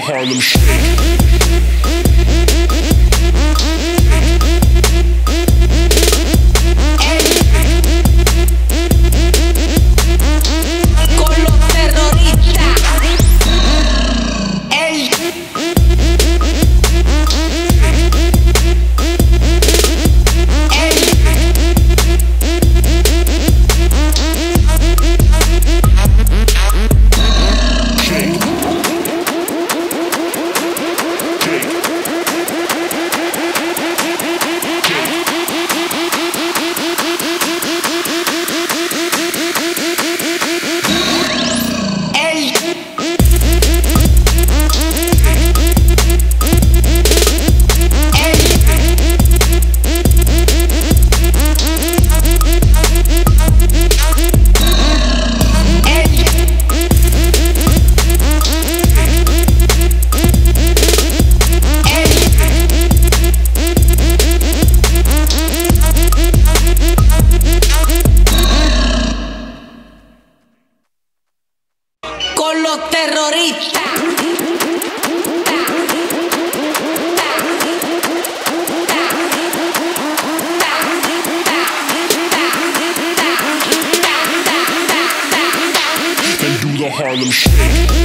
Harlem Shake. Harlem Shake.